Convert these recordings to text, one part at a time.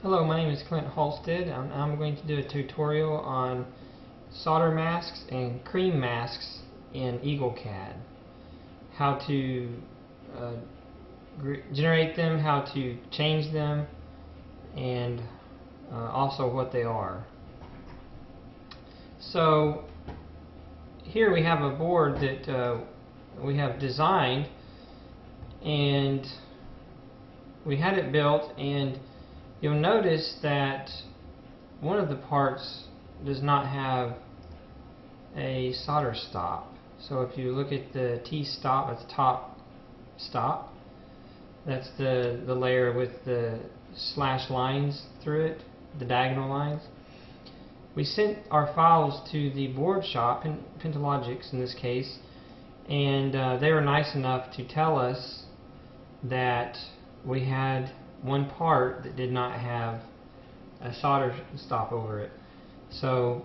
Hello, my name is Clint Halsted. I'm, I'm going to do a tutorial on solder masks and cream masks in EagleCAD. How to uh, generate them, how to change them, and uh, also what they are. So here we have a board that uh, we have designed and we had it built and you'll notice that one of the parts does not have a solder stop. So if you look at the T-stop, at the top stop, that's the, the layer with the slash lines through it, the diagonal lines. We sent our files to the board shop, Pentalogix in this case, and uh, they were nice enough to tell us that we had one part that did not have a solder stop over it. So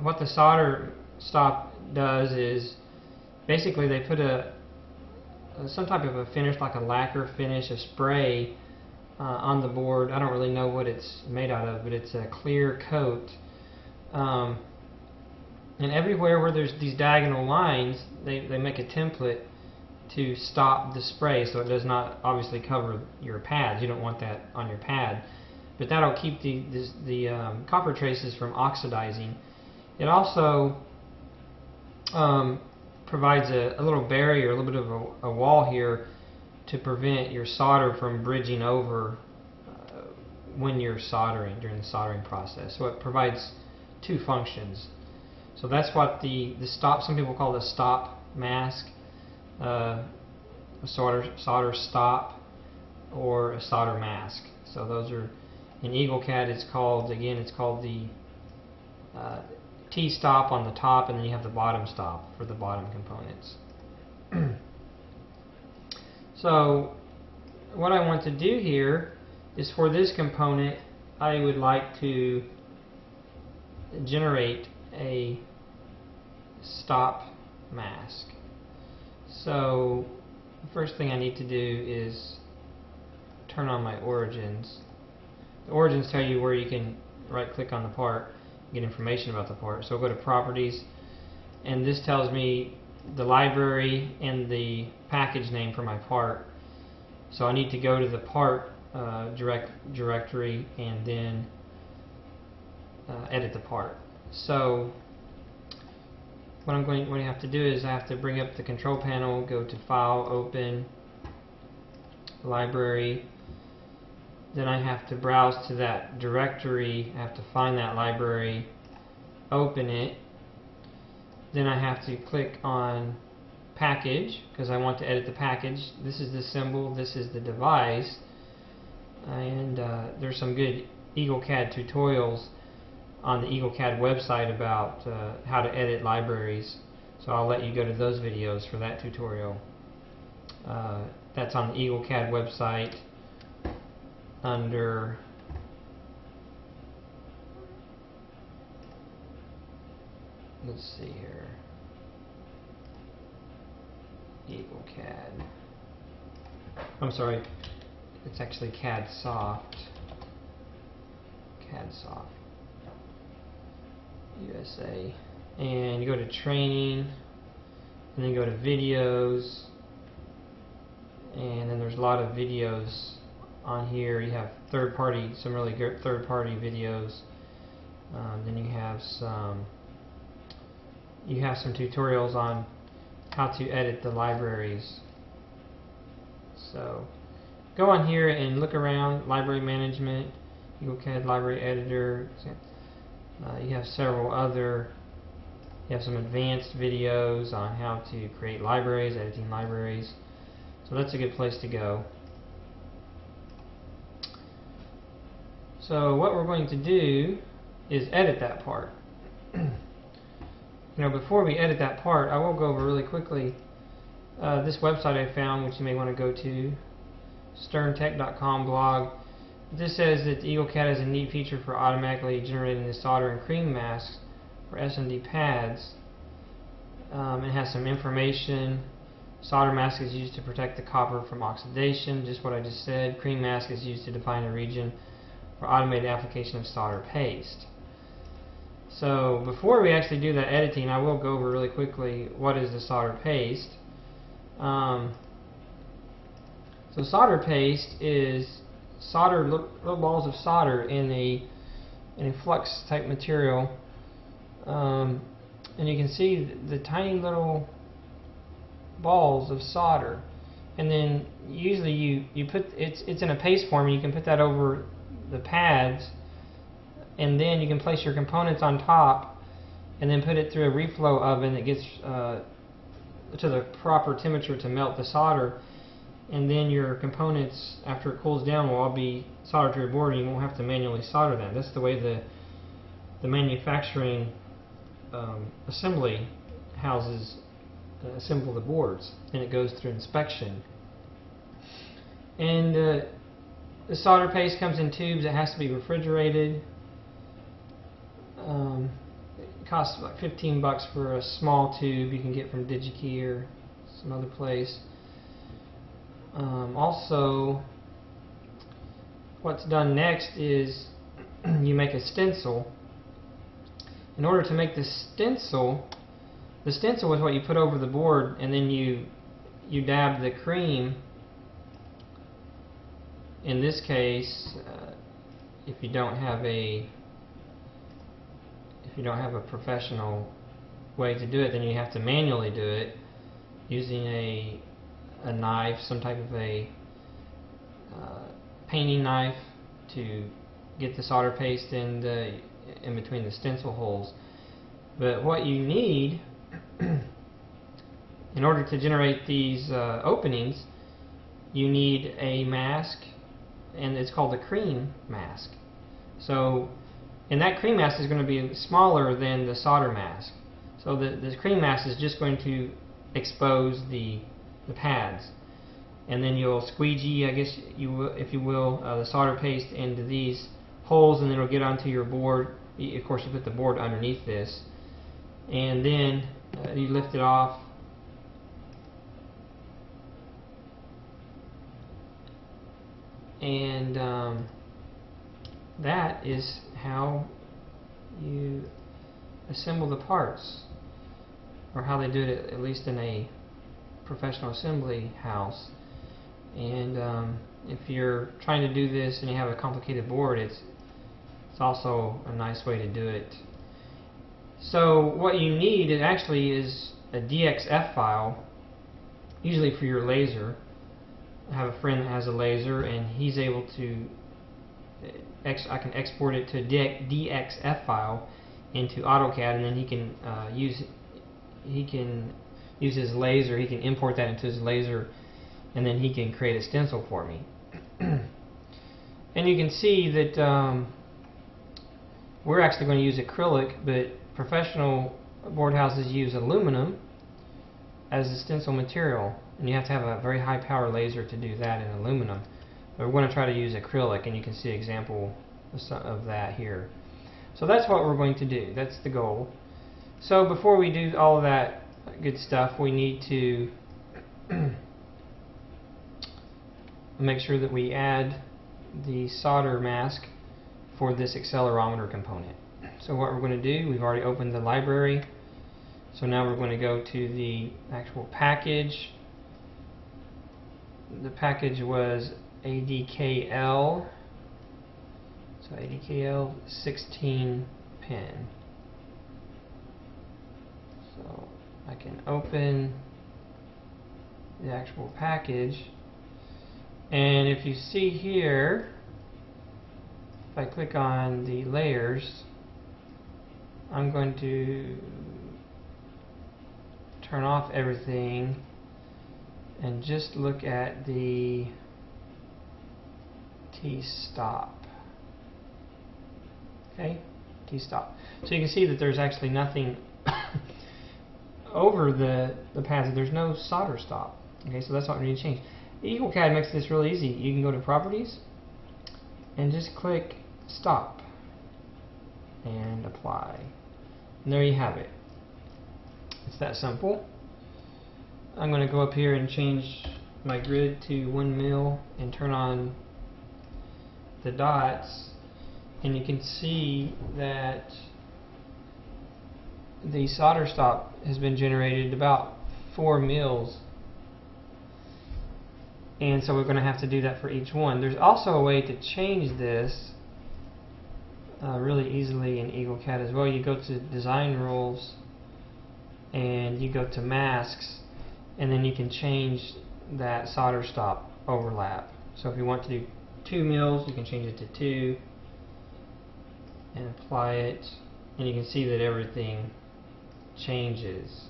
what the solder stop does is basically they put a, some type of a finish like a lacquer finish, a spray uh, on the board. I don't really know what it's made out of, but it's a clear coat. Um, and everywhere where there's these diagonal lines, they, they make a template to stop the spray so it does not obviously cover your pads. You don't want that on your pad. But that'll keep the, the, the um, copper traces from oxidizing. It also um, provides a, a, little barrier, a little bit of a, a, wall here to prevent your solder from bridging over uh, when you're soldering, during the soldering process. So it provides two functions. So that's what the, the stop, some people call the stop mask uh, a solder, solder stop or a solder mask. So those are, in Eagle EagleCAD it's called, again it's called the uh, T-stop on the top and then you have the bottom stop for the bottom components. so what I want to do here is for this component I would like to generate a stop mask. So the first thing I need to do is turn on my origins. The origins tell you where you can right click on the part and get information about the part. So I'll go to properties and this tells me the library and the package name for my part. So I need to go to the part uh, direct directory and then uh, edit the part. So what I'm going what I have to do is I have to bring up the control panel, go to File, Open, Library. Then I have to browse to that directory. I have to find that library, open it. Then I have to click on Package because I want to edit the package. This is the symbol. This is the device. And uh, there's some good EagleCAD tutorials on the EagleCAD website about uh, how to edit libraries. So I'll let you go to those videos for that tutorial. Uh, that's on the EagleCAD website under let's see here. EagleCAD I'm sorry. It's actually CAD soft. CAD soft USA. And you go to training, and then go to videos, and then there's a lot of videos on here. You have third party, some really good third party videos. Um, then you have some, you have some tutorials on how to edit the libraries. So go on here and look around library management, EagleCAD library editor. Uh, you have several other, you have some advanced videos on how to create libraries, editing libraries. So that's a good place to go. So what we're going to do is edit that part. you know, before we edit that part, I will go over really quickly uh, this website I found, which you may want to go to, sterntech.com blog. This says that Eagle EagleCAD has a neat feature for automatically generating the solder and cream masks for SMD pads. Um, it has some information. Solder mask is used to protect the copper from oxidation, just what I just said. Cream mask is used to define a region for automated application of solder paste. So before we actually do that editing, I will go over really quickly what is the solder paste. Um, so solder paste is solder little, balls of solder in a in a flux type material, um, and you can see the, the tiny little balls of solder. And then usually you you put it's it's in a paste form. And you can put that over the pads, and then you can place your components on top, and then put it through a reflow oven that gets uh, to the proper temperature to melt the solder and then your components after it cools down will all be soldered to your board and you won't have to manually solder them. That's the way the the manufacturing um, assembly houses uh, assemble the boards and it goes through inspection. And uh, the solder paste comes in tubes. It has to be refrigerated. Um, it costs like 15 bucks for a small tube you can get from DigiKey or some other place. Um, also, what's done next is you make a stencil. In order to make the stencil, the stencil is what you put over the board and then you you dab the cream in this case uh, if you don't have a if you don't have a professional way to do it then you have to manually do it using a a knife, some type of a uh, painting knife to get the solder paste in the in between the stencil holes. But what you need in order to generate these uh, openings, you need a mask, and it's called a cream mask. So, and that cream mask is going to be smaller than the solder mask. So the, the cream mask is just going to expose the the pads. And then you'll squeegee, I guess you if you will, uh, the solder paste into these holes and then it'll get onto your board. Of course, you put the board underneath this. And then uh, you lift it off. And um, that is how you assemble the parts or how they do it at least in a professional assembly house. And um, if you're trying to do this and you have a complicated board, it's it's also a nice way to do it. So what you need it actually is a DXF file, usually for your laser. I have a friend that has a laser and he's able to ex I can export it to a DXF file into AutoCAD and then he can uh, use he can use his laser, he can import that into his laser and then he can create a stencil for me. and you can see that um, we're actually going to use acrylic, but professional board houses use aluminum as the stencil material. And you have to have a very high power laser to do that in aluminum. But we're going to try to use acrylic, and you can see an example of that here. So that's what we're going to do. That's the goal. So before we do all of that good stuff, we need to make sure that we add the solder mask for this accelerometer component. So what we're going to do, we've already opened the library. So now we're going to go to the actual package. The package was ADKL. So ADKL 16 pin. So I can open the actual package. And if you see here if I click on the layers I'm going to turn off everything and just look at the T-stop. Okay? T-stop. So you can see that there's actually nothing over the, the pads. There's no solder stop. Okay, so that's what we need to change. EagleCAD makes this really easy. You can go to Properties and just click Stop and Apply. And there you have it. It's that simple. I'm going to go up here and change my grid to 1 mil and turn on the dots and you can see that the solder stop has been generated about 4 mils and so we're going to have to do that for each one. There's also a way to change this uh, really easily in Eagle EagleCAD as well. You go to design rules and you go to masks and then you can change that solder stop overlap. So if you want to do 2 mils, you can change it to 2 and apply it and you can see that everything changes.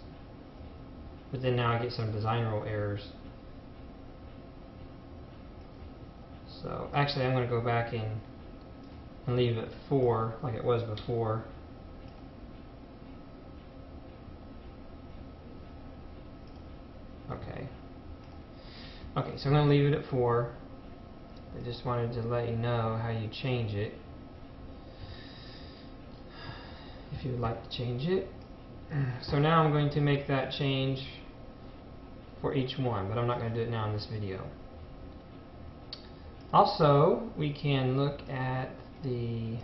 But then now I get some design rule errors. So actually I'm going to go back in and leave it 4 like it was before. Okay. Okay, so I'm going to leave it at 4. I just wanted to let you know how you change it. If you would like to change it. So now I'm going to make that change for each one, but I'm not going to do it now in this video. Also, we can look at the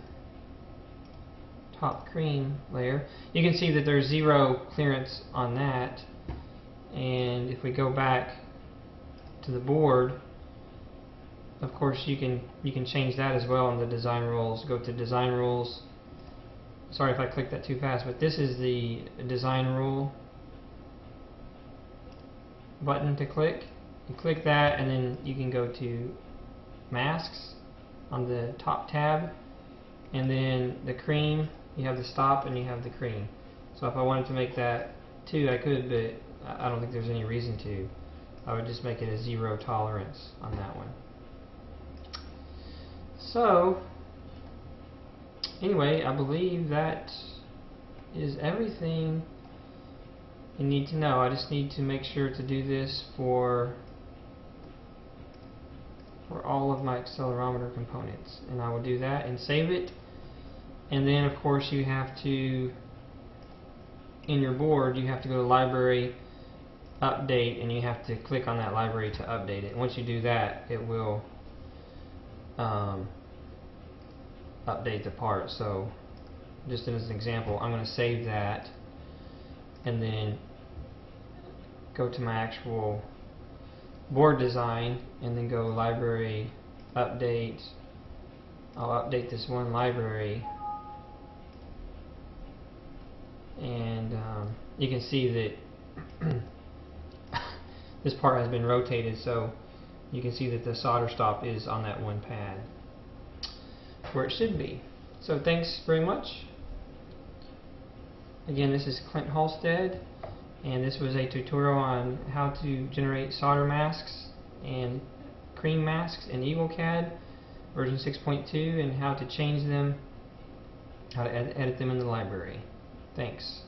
top cream layer. You can see that there's zero clearance on that. And if we go back to the board, of course you can you can change that as well in the design rules. Go to design rules. Sorry if I clicked that too fast, but this is the design rule button to click. You click that and then you can go to masks on the top tab and then the cream you have the stop and you have the cream. So if I wanted to make that 2 I could but I don't think there's any reason to. I would just make it a zero tolerance on that one. So anyway I believe that is everything you need to know. I just need to make sure to do this for for all of my accelerometer components. And I will do that and save it. And then of course you have to in your board you have to go to library update and you have to click on that library to update it. Once you do that it will um, update the part. So just as an example I'm going to save that and then go to my actual board design and then go library update. I'll update this one library. And um, you can see that this part has been rotated so you can see that the solder stop is on that one pad where it should be so thanks very much again this is Clint Halsted and this was a tutorial on how to generate solder masks and cream masks in EagleCAD version 6.2 and how to change them, how to ed edit them in the library. Thanks.